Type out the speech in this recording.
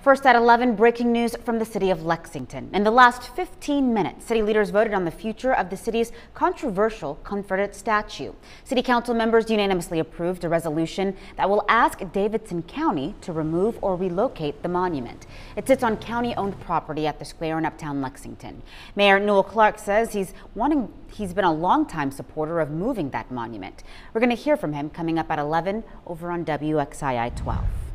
First at 11, breaking news from the city of Lexington. In the last 15 minutes, city leaders voted on the future of the city's controversial Confederate statue. City council members unanimously approved a resolution that will ask Davidson County to remove or relocate the monument. It sits on county-owned property at the square in uptown Lexington. Mayor Newell Clark says he's wanting he's been a longtime supporter of moving that monument. We're going to hear from him coming up at 11 over on WXII 12.